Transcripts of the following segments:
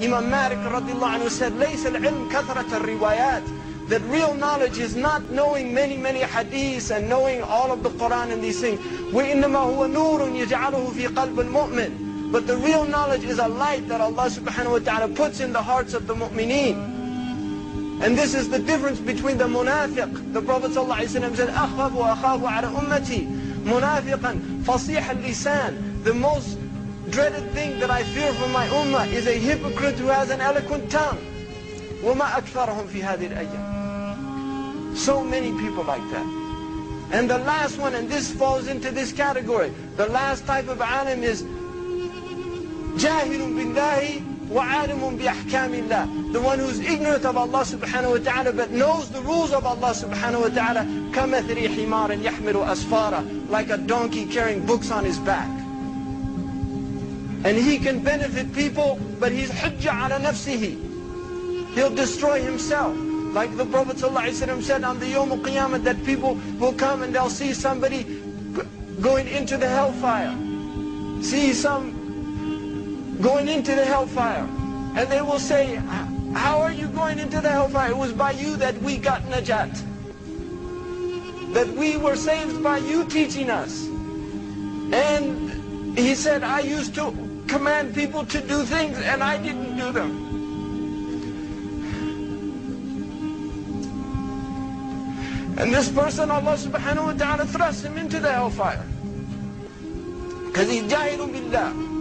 Imam Malik radiallahu anhu said, لَيْسَ الْعِلْمِ كَثْرَةَ الرِّوَايَاتِ That real knowledge is not knowing many, many hadiths and knowing all of the Quran and these things. وَإِنَّمَا هُوَ نُورٌ يَجْعَلُهُ فِي قَلْبِ الْمُؤْمِنِ But the real knowledge is a light that Allah subhanahu wa ta'ala puts in the hearts of the mu'mineen. And this is the difference between the munafiq. The Prophet ﷺ said, أَخَافُ وَأَخَافُ عَلَى أُمَّتِي مُنَافِقًا فَصِيحَ اللِّسَانِ The most dreaded thing that I fear for my ummah is a hypocrite who has an eloquent tongue. وَمَا أَكْثَرَهُمْ فِي هَذِهِ الْأَيَّامِ So many people like that. And the last one, and this falls into this category, the last type of alim is جاهل بالله وعالم بأحكام الله The one who's ignorant of Allah subhanahu wa ta'ala but knows the rules of Allah subhanahu wa ta'ala كمثل حمار يحمل أسفارا Like a donkey carrying books on his back. And he can benefit people, but he's hujjah ala nafsihi. He'll destroy himself. Like the Prophet ﷺ said on the Yom Qiyamah that people will come and they'll see somebody going into the hellfire. See some going into the hellfire. And they will say, how are you going into the hellfire? It was by you that we got najat. That we were saved by you teaching us. And he said, I used to command people to do things and I didn't do them. And this person, Allah subhanahu wa ta'ala thrusts him into the hellfire. Because he's jahilun billah.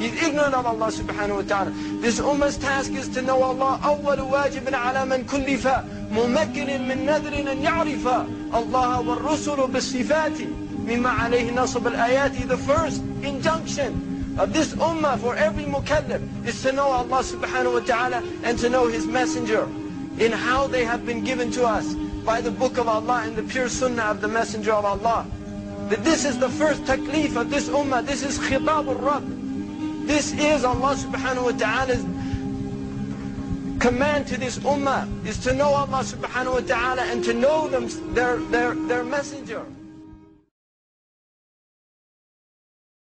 He's ignorant of Allah subhanahu wa ta'ala. This ummah's task is to know Allah. أول واجب على من كلف ممكن من نذر أن يعرف الله والرسل بالصفات مما عليه نصب الآيات. The first injunction of this ummah for every mukallaf is to know Allah subhanahu wa ta'ala and to know His messenger in how they have been given to us by the book of Allah and the pure sunnah of the messenger of Allah. That this is the first taklif of this ummah. This is khitab al-Rabb. This is Allah subhanahu wa ta'ala's command to this ummah is to know Allah subhanahu wa ta'ala and to know them, their, their, their messenger.